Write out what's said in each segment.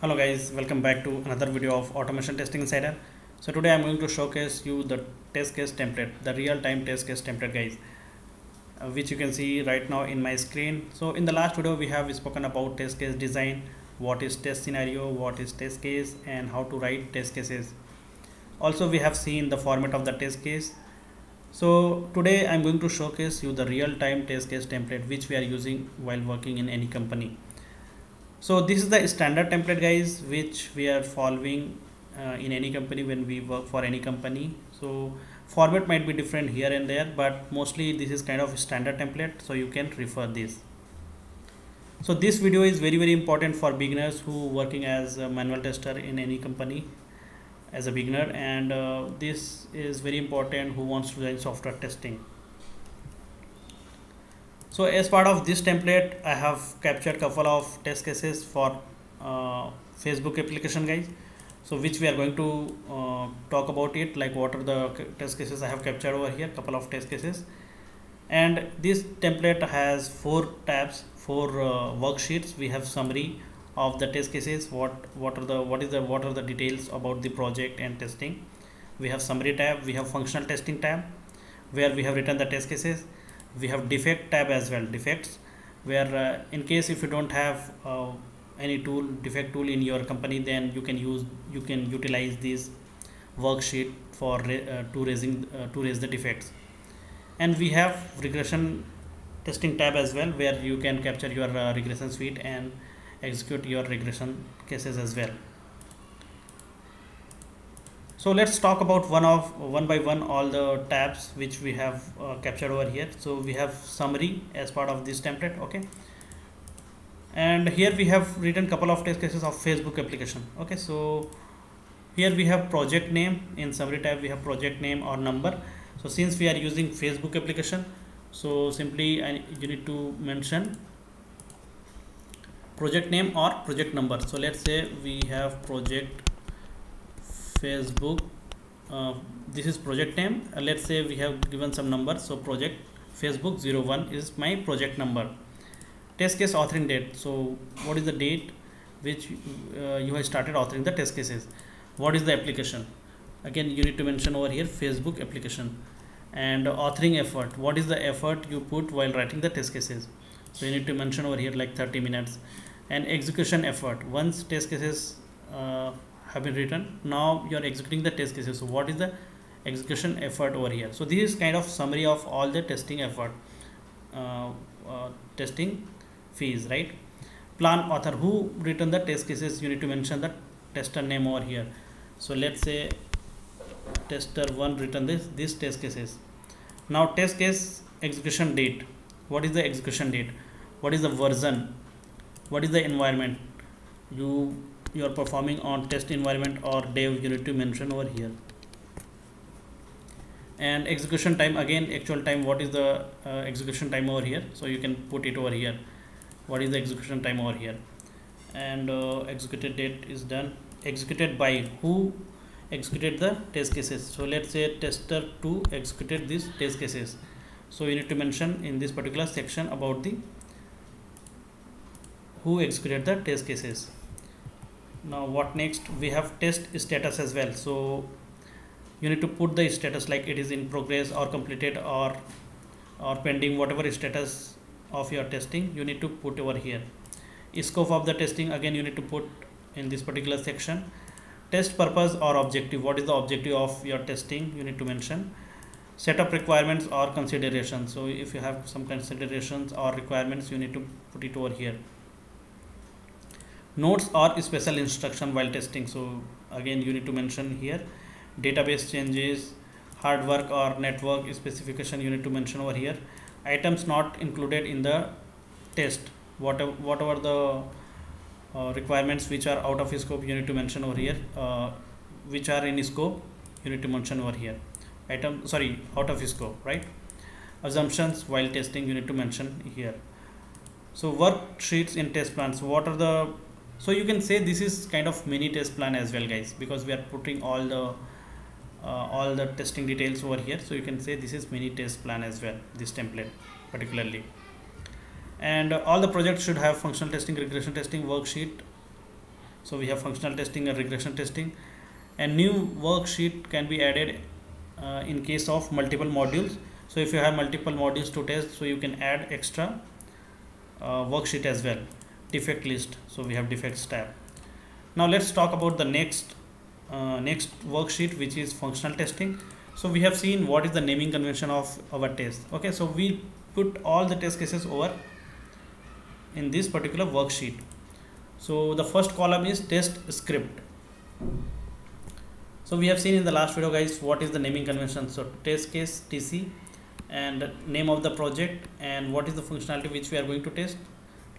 hello guys welcome back to another video of automation testing insider. So today i'm going to showcase you the test case template the real-time test case template guys uh, which you can see right now in my screen. So in the last video we have spoken about test case design what is test scenario what is test case and how to write test cases. Also we have seen the format of the test case. So today i'm going to showcase you the real-time test case template which we are using while working in any company so this is the standard template guys which we are following uh, in any company when we work for any company. So format might be different here and there but mostly this is kind of standard template so you can refer this. So this video is very very important for beginners who working as a manual tester in any company as a beginner. And uh, this is very important who wants to learn software testing so as part of this template i have captured couple of test cases for uh, facebook application guys. So which we are going to uh, talk about it like what are the test cases i have captured over here couple of test cases. And this template has four tabs four uh, worksheets. We have summary of the test cases what what are the what is the what are the details about the project and testing. We have summary tab we have functional testing tab where we have written the test cases we have defect tab as well defects where uh, in case if you don't have uh, any tool defect tool in your company then you can use you can utilize this worksheet for uh, to raising uh, to raise the defects. And we have regression testing tab as well where you can capture your uh, regression suite and execute your regression cases as well so let's talk about one of one by one all the tabs which we have uh, captured over here. So we have summary as part of this template okay? And here we have written couple of test cases of facebook application okay? So here we have project name. In summary tab we have project name or number. So since we are using facebook application so simply I, you need to mention project name or project number. So let's say we have project facebook uh, this is project name. Uh, let's say we have given some number so project facebook 01 is my project number. Test case authoring date. So what is the date which uh, you have started authoring the test cases? What is the application? Again you need to mention over here facebook application and authoring effort. What is the effort you put while writing the test cases? So you need to mention over here like 30 minutes. And execution effort. Once test cases uh, have been written. Now you are executing the test cases. So what is the execution effort over here? So this is kind of summary of all the testing effort uh, uh, testing fees right? Plan author who written the test cases? You need to mention the tester name over here. So let's say tester one written this this test cases. Now test case execution date. What is the execution date? What is the version? What is the environment? You you are performing on test environment or dev you need to mention over here. And execution time again actual time what is the uh, execution time over here? So you can put it over here. What is the execution time over here? And uh, executed date is done. Executed by who? Executed the test cases. So let's say tester 2 executed these test cases. So you need to mention in this particular section about the who executed the test cases now what next? We have test status as well. So you need to put the status like it is in progress or completed or or pending whatever status of your testing you need to put over here. Scope of the testing again you need to put in this particular section. Test purpose or objective. What is the objective of your testing? You need to mention. Setup requirements or considerations. So if you have some considerations or requirements you need to put it over here notes or special instruction while testing so again you need to mention here. Database changes hard work or network specification you need to mention over here. Items not included in the test. Whatever whatever the uh, requirements which are out of scope you need to mention over here. Uh, which are in scope you need to mention over here. Item sorry out of scope right? Assumptions while testing you need to mention here. So worksheets in test plans what are the so you can say this is kind of mini test plan as well guys because we are putting all the uh, all the testing details over here. So you can say this is mini test plan as well this template particularly. And uh, all the projects should have functional testing regression testing worksheet. So we have functional testing and regression testing. And new worksheet can be added uh, in case of multiple modules. So if you have multiple modules to test so you can add extra uh, worksheet as well defect list so we have defects tab. Now let's talk about the next uh, next worksheet which is functional testing. So we have seen what is the naming convention of our test. Okay so we put all the test cases over in this particular worksheet. So the first column is test script. So we have seen in the last video guys what is the naming convention. So test case tc and name of the project and what is the functionality which we are going to test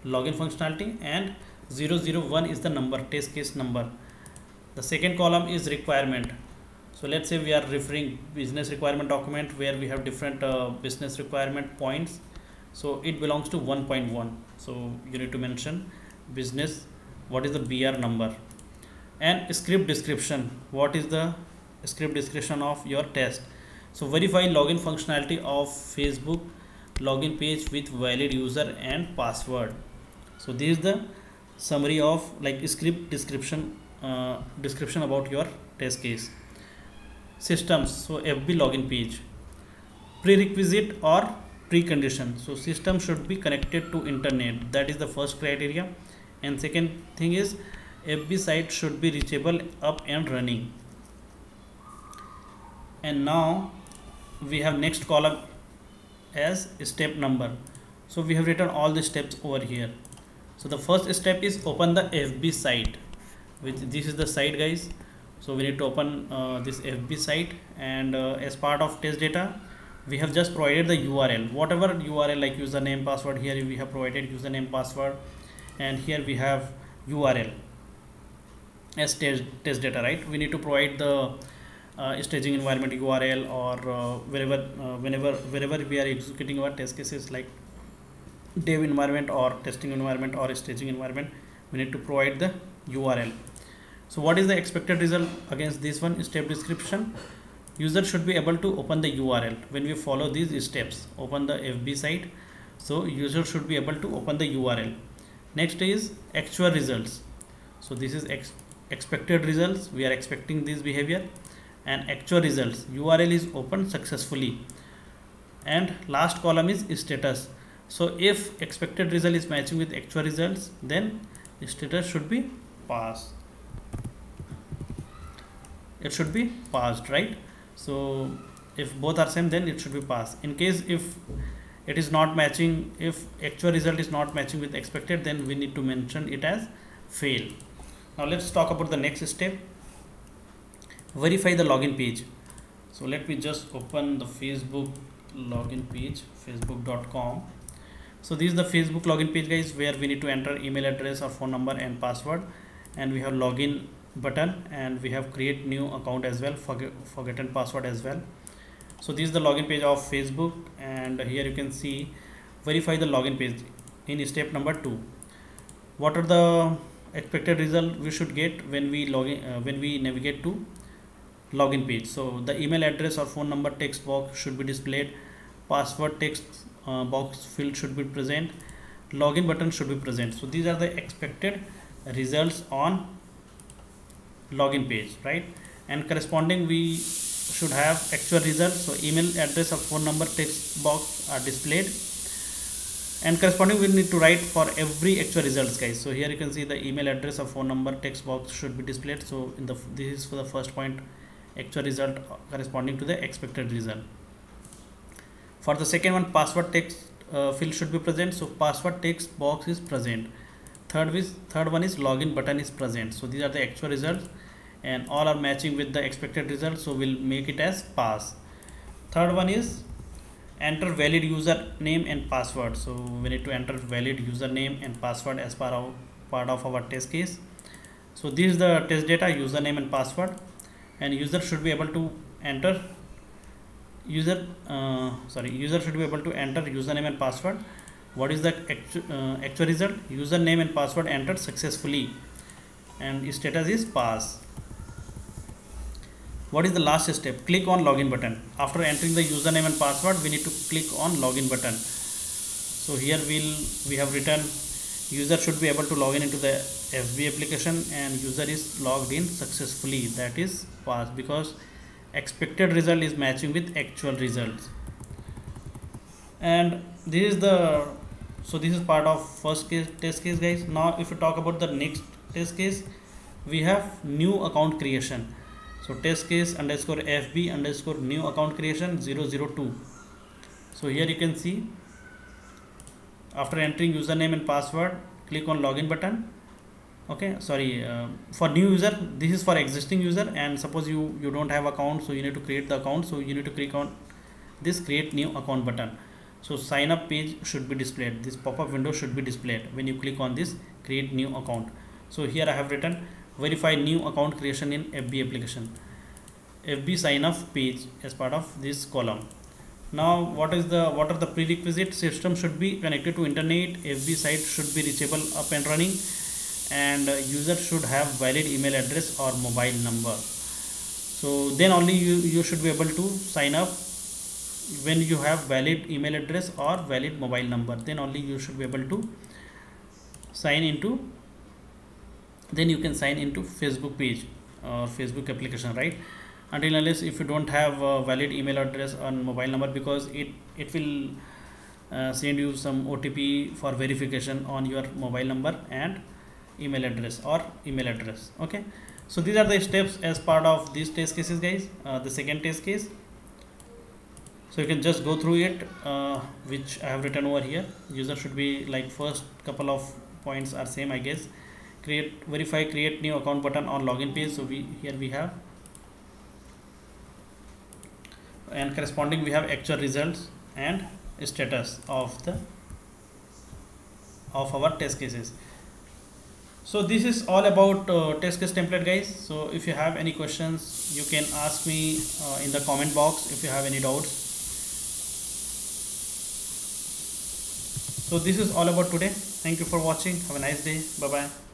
login functionality and 001 is the number test case number. The second column is requirement. So let's say we are referring business requirement document where we have different uh, business requirement points. So it belongs to 1.1 so you need to mention business what is the br number? And script description what is the script description of your test? So verify login functionality of facebook login page with valid user and password so this is the summary of like script description uh, description about your test case. Systems. So fb login page. Prerequisite or precondition. So system should be connected to internet. That is the first criteria. And second thing is fb site should be reachable up and running. And now we have next column as step number. So we have written all the steps over here so the first step is open the fb site which this is the site guys. So we need to open uh, this fb site and uh, as part of test data we have just provided the url whatever url like username password here we have provided username password and here we have url as test, test data right? We need to provide the uh, staging environment url or uh, wherever uh, whenever wherever we are executing our test cases like dev environment or testing environment or staging environment we need to provide the url so what is the expected result against this one? Step description. User should be able to open the url when we follow these steps open the fb site so user should be able to open the url next is actual results. So this is ex expected results. We are expecting this behavior. And actual results. Url is opened successfully. And last column is status so if expected result is matching with actual results then the status should be pass it should be passed right? So if both are same then it should be passed. In case if it is not matching if actual result is not matching with expected then we need to mention it as fail. Now let's talk about the next step. Verify the login page. So let me just open the facebook login page facebook.com so this is the facebook login page guys where we need to enter email address or phone number and password. And we have login button and we have create new account as well forget forgotten password as well. So this is the login page of facebook and here you can see verify the login page in step number two. What are the expected result we should get when we login uh, when we navigate to login page? So the email address or phone number text box should be displayed. Password text uh, box field should be present login button should be present. So these are the expected results on login page right? And corresponding we should have actual results. So email address or phone number text box are displayed. And corresponding we need to write for every actual results guys. So here you can see the email address or phone number text box should be displayed. So in the this is for the first point actual result corresponding to the expected result for the second one password text uh, field should be present. So password text box is present. Third is third one is login button is present. So these are the actual results and all are matching with the expected result so we'll make it as pass. Third one is enter valid user name and password. So we need to enter valid username and password as part of part of our test case. So this is the test data username and password. And user should be able to enter user uh, sorry user should be able to enter username and password. What is the actu uh, actual result? Username and password entered successfully. And status is pass. What is the last step? Click on login button. After entering the username and password we need to click on login button. So here we'll we have written user should be able to log in into the fb application and user is logged in successfully. That is pass because expected result is matching with actual results. And this is the so this is part of first case test case guys. Now if you talk about the next test case we have new account creation. So test case underscore fb underscore new account creation 002 so here you can see after entering username and password click on login button okay sorry uh, for new user this is for existing user and suppose you you don't have account so you need to create the account so you need to click on this create new account button. So sign up page should be displayed this pop-up window should be displayed when you click on this create new account. So here i have written verify new account creation in fb application. Fb sign up page as part of this column. Now what is the what are the prerequisite system should be connected to internet? Fb site should be reachable up and running and user should have valid email address or mobile number. So then only you you should be able to sign up when you have valid email address or valid mobile number. Then only you should be able to sign into then you can sign into facebook page or facebook application right? Until unless if you don't have a valid email address and mobile number because it it will uh, send you some otp for verification on your mobile number and email address or email address okay? So these are the steps as part of these test cases guys. Uh, the second test case. So you can just go through it uh, which I have written over here. User should be like first couple of points are same I guess. Create verify create new account button on login page. So we here we have. And corresponding we have actual results and status of the of our test cases so this is all about uh, test case template guys. So if you have any questions you can ask me uh, in the comment box if you have any doubts. So this is all about today. Thank you for watching. Have a nice day. Bye bye